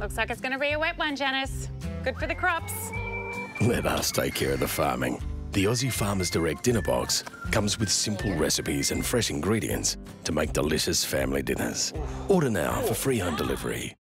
Looks like it's going to be a wet one, Janice. Good for the crops. Let us take care of the farming. The Aussie Farmers Direct dinner box comes with simple recipes and fresh ingredients to make delicious family dinners. Order now for free home delivery.